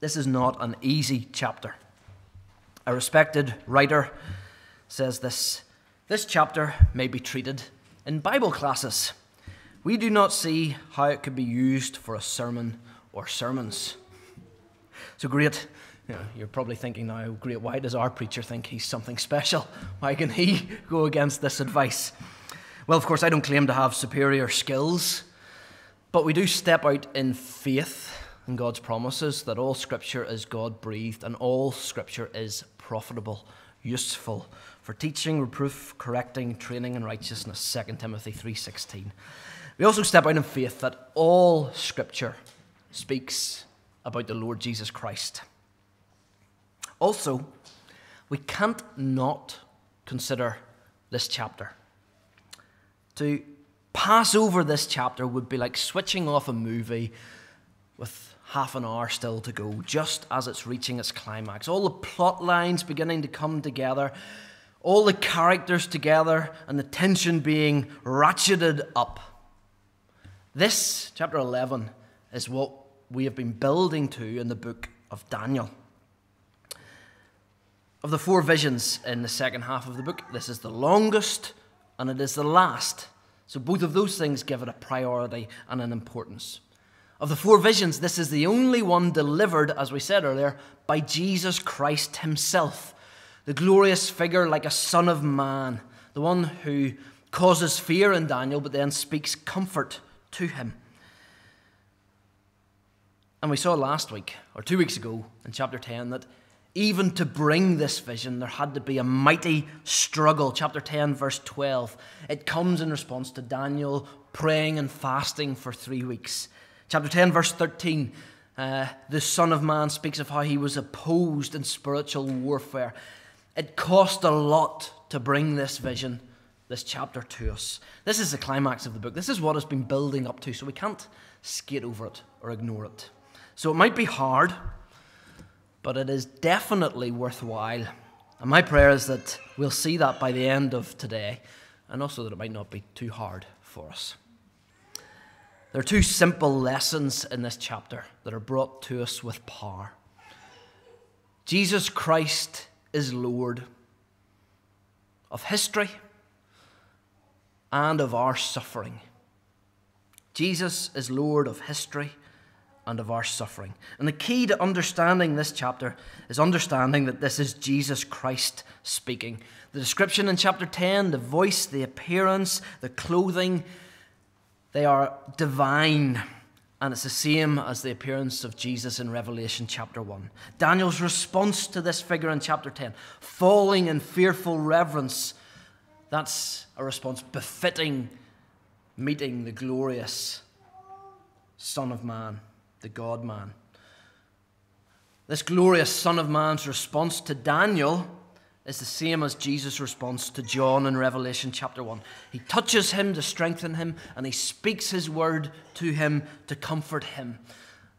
This is not an easy chapter. A respected writer says this this chapter may be treated in Bible classes. We do not see how it could be used for a sermon or sermons. So great. You know, you're probably thinking now, great, why does our preacher think he's something special? Why can he go against this advice? Well, of course, I don't claim to have superior skills, but we do step out in faith in God's promises that all Scripture is God breathed and all Scripture is profitable, useful for teaching, reproof, correcting, training in righteousness. 2 Timothy 3:16. We also step out in faith that all Scripture speaks about the Lord Jesus Christ. Also, we can't not consider this chapter. To pass over this chapter would be like switching off a movie with half an hour still to go, just as it's reaching its climax. All the plot lines beginning to come together, all the characters together, and the tension being ratcheted up. This, chapter 11, is what we have been building to in the book of Daniel. Of the four visions in the second half of the book, this is the longest and it is the last. So both of those things give it a priority and an importance. Of the four visions, this is the only one delivered, as we said earlier, by Jesus Christ himself, the glorious figure like a son of man, the one who causes fear in Daniel but then speaks comfort to him. And we saw last week, or two weeks ago, in chapter 10, that even to bring this vision, there had to be a mighty struggle. Chapter 10, verse 12. It comes in response to Daniel praying and fasting for three weeks. Chapter 10, verse 13. Uh, the Son of Man speaks of how he was opposed in spiritual warfare. It cost a lot to bring this vision, this chapter to us. This is the climax of the book. This is what has been building up to, so we can't skate over it or ignore it. So it might be hard but it is definitely worthwhile. And my prayer is that we'll see that by the end of today, and also that it might not be too hard for us. There are two simple lessons in this chapter that are brought to us with power. Jesus Christ is Lord of history and of our suffering. Jesus is Lord of history and of our suffering. And the key to understanding this chapter is understanding that this is Jesus Christ speaking. The description in chapter 10, the voice, the appearance, the clothing, they are divine. And it's the same as the appearance of Jesus in Revelation chapter 1. Daniel's response to this figure in chapter 10, falling in fearful reverence, that's a response befitting meeting the glorious Son of Man the God man. This glorious Son of Man's response to Daniel is the same as Jesus' response to John in Revelation chapter 1. He touches him to strengthen him, and he speaks his word to him to comfort him.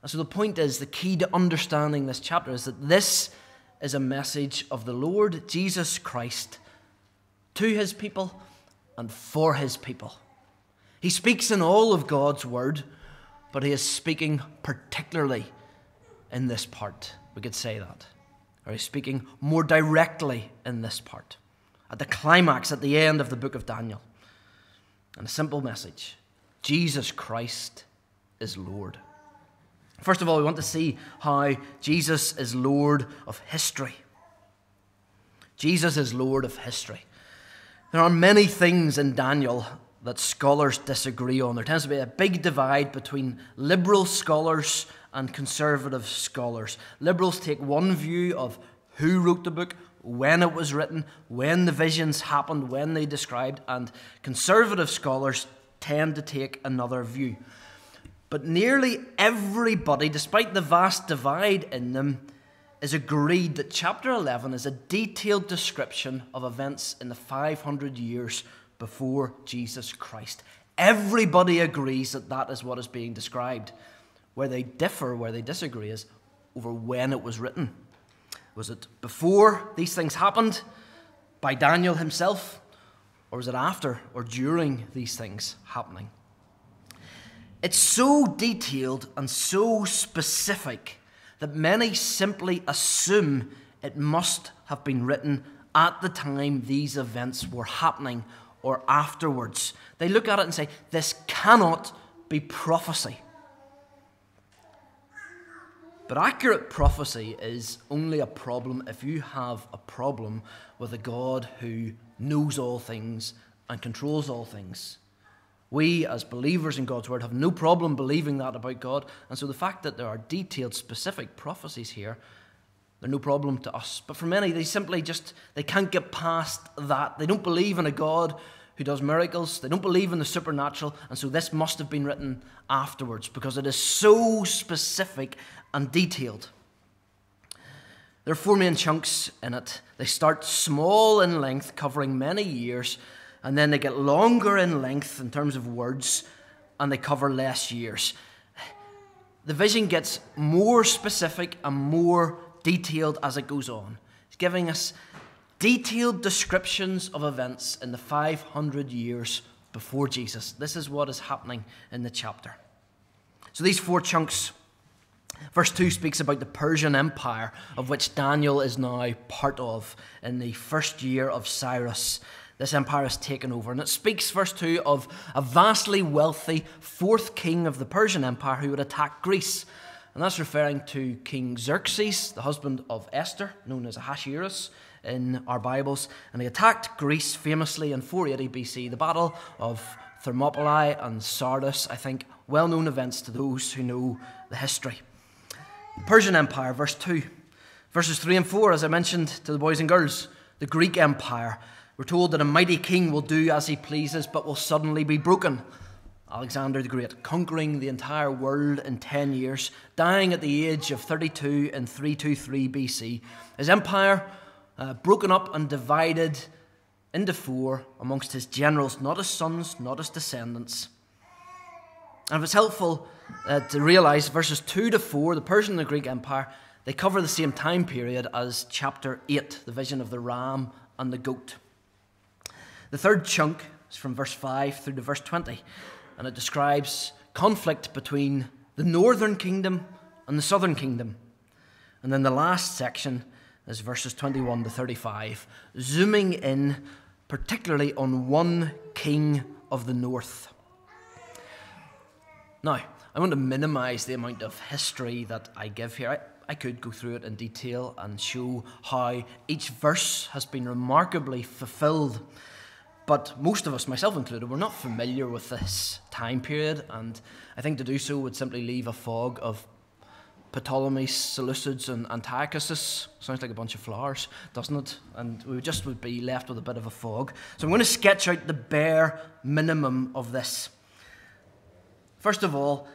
And so the point is the key to understanding this chapter is that this is a message of the Lord Jesus Christ to his people and for his people. He speaks in all of God's word but he is speaking particularly in this part. We could say that. Or he's speaking more directly in this part, at the climax, at the end of the book of Daniel. And a simple message Jesus Christ is Lord. First of all, we want to see how Jesus is Lord of history. Jesus is Lord of history. There are many things in Daniel that scholars disagree on. There tends to be a big divide between liberal scholars and conservative scholars. Liberals take one view of who wrote the book, when it was written, when the visions happened, when they described, and conservative scholars tend to take another view. But nearly everybody, despite the vast divide in them, is agreed that chapter 11 is a detailed description of events in the 500 years before Jesus Christ. Everybody agrees that that is what is being described. Where they differ, where they disagree, is over when it was written. Was it before these things happened by Daniel himself, or was it after or during these things happening? It's so detailed and so specific that many simply assume it must have been written at the time these events were happening or afterwards. They look at it and say, This cannot be prophecy. But accurate prophecy is only a problem if you have a problem with a God who knows all things and controls all things. We, as believers in God's Word, have no problem believing that about God. And so the fact that there are detailed, specific prophecies here, they're no problem to us. But for many, they simply just they can't get past that. They don't believe in a God who does miracles. They don't believe in the supernatural. And so this must have been written afterwards because it is so specific and detailed. There are four main chunks in it. They start small in length, covering many years, and then they get longer in length in terms of words, and they cover less years. The vision gets more specific and more detailed as it goes on. It's giving us detailed descriptions of events in the 500 years before Jesus. This is what is happening in the chapter. So these four chunks Verse 2 speaks about the Persian Empire, of which Daniel is now part of in the first year of Cyrus. This empire is taken over. And it speaks, verse 2, of a vastly wealthy fourth king of the Persian Empire who would attack Greece. And that's referring to King Xerxes, the husband of Esther, known as Ahasuerus in our Bibles. And he attacked Greece famously in 480 BC, the Battle of Thermopylae and Sardis, I think, well known events to those who know the history. Persian Empire, verse 2. Verses 3 and 4, as I mentioned to the boys and girls, the Greek Empire. We're told that a mighty king will do as he pleases, but will suddenly be broken. Alexander the Great, conquering the entire world in 10 years, dying at the age of 32 in 323 BC. His empire uh, broken up and divided into four amongst his generals, not his sons, not his descendants. And if it's helpful uh, to realize, verses 2 to 4, the Persian and the Greek Empire, they cover the same time period as chapter 8, the vision of the ram and the goat. The third chunk is from verse 5 through to verse 20, and it describes conflict between the northern kingdom and the southern kingdom. And then the last section is verses 21 to 35, zooming in particularly on one king of the north. Now, I want to minimize the amount of history that I give here. I, I could go through it in detail and show how each verse has been remarkably fulfilled. But most of us, myself included, we're not familiar with this time period, and I think to do so would simply leave a fog of Ptolemies, Seleucids, and Antiochus. Sounds like a bunch of flowers, doesn't it? And we just would be left with a bit of a fog. So I'm going to sketch out the bare minimum of this. First of all,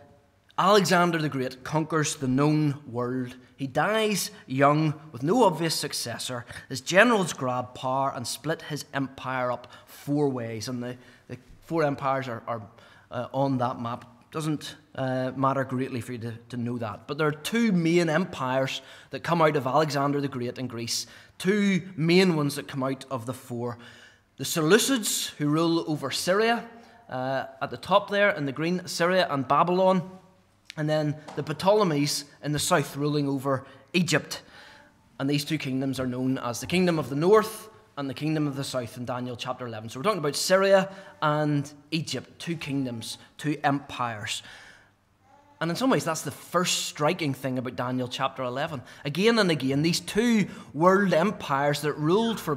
Alexander the Great conquers the known world. He dies young with no obvious successor. His generals grab power and split his empire up four ways. And the, the four empires are, are uh, on that map. Doesn't uh, matter greatly for you to, to know that. But there are two main empires that come out of Alexander the Great in Greece. Two main ones that come out of the four. The Seleucids, who rule over Syria, uh, at the top there in the green, Syria and Babylon. And then the Ptolemies in the south ruling over Egypt. And these two kingdoms are known as the kingdom of the north and the kingdom of the south in Daniel chapter 11. So we're talking about Syria and Egypt, two kingdoms, two empires. And in some ways, that's the first striking thing about Daniel chapter 11. Again and again, these two world empires that ruled for